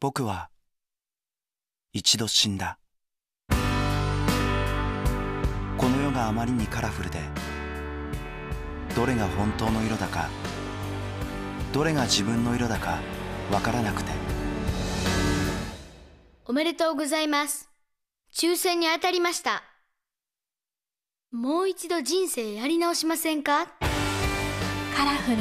僕は一度死んだこの世があまりにカラフルでどれが本当の色だかどれが自分の色だかわからなくておめでとうございます。抽選に当たりました。もう一度人生やり直しませんか？カラフル